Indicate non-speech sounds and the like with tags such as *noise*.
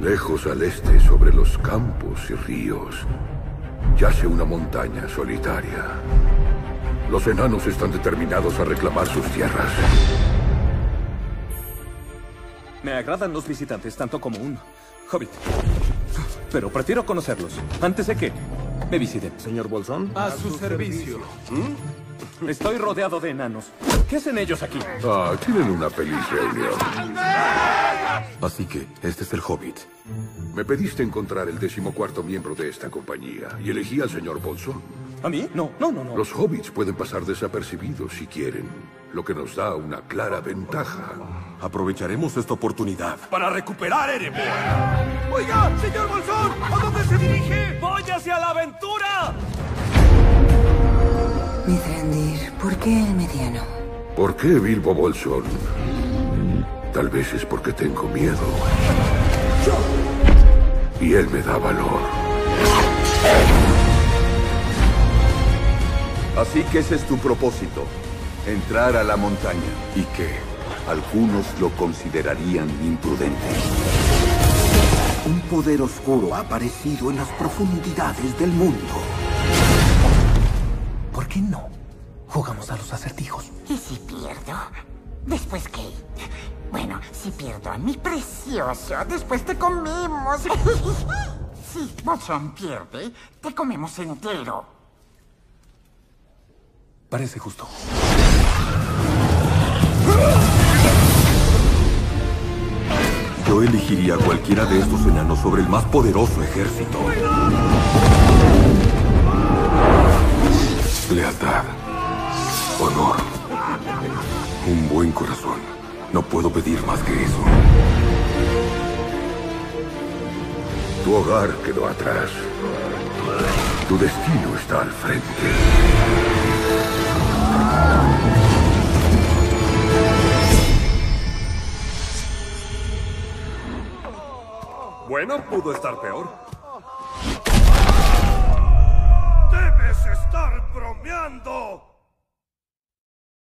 Lejos al este, sobre los campos y ríos, yace una montaña solitaria. Los enanos están determinados a reclamar sus tierras. Me agradan los visitantes tanto como un hobbit. Pero prefiero conocerlos antes de que me visiten. Señor Bolsón. A su servicio. Estoy rodeado de enanos. ¿Qué hacen ellos aquí? Ah, tienen una feliz reunión. Así que, este es el Hobbit. Me pediste encontrar el decimocuarto miembro de esta compañía y elegí al señor Bolsón. ¿A mí? No, no, no, no. Los hobbits pueden pasar desapercibidos si quieren, lo que nos da una clara ventaja. Aprovecharemos esta oportunidad. Para recuperar Erebor. Oiga, señor Bolsón, ¿a dónde se dirige? ¡Voy hacia la aventura! Mithrandir, ¿por qué el mediano? ¿Por qué Bilbo Bolsón? Tal vez es porque tengo miedo. Y él me da valor. Así que ese es tu propósito, entrar a la montaña. ¿Y que Algunos lo considerarían imprudente. Un poder oscuro ha aparecido en las profundidades del mundo. ¿Por qué no? Jugamos a los acertijos. ¿Y si pierdo? ¿Después qué? Bueno, si pierdo a mi precioso, después te comemos. *laughs* si Bolsón pierde, te comemos entero. Parece justo. Yo elegiría a cualquiera de estos enanos sobre el más poderoso ejército. Lealtad. Honor. Un buen corazón. No puedo pedir más que eso. Tu hogar quedó atrás. Tu destino está al frente. Bueno, pudo estar peor. ¡Debes estar bromeando!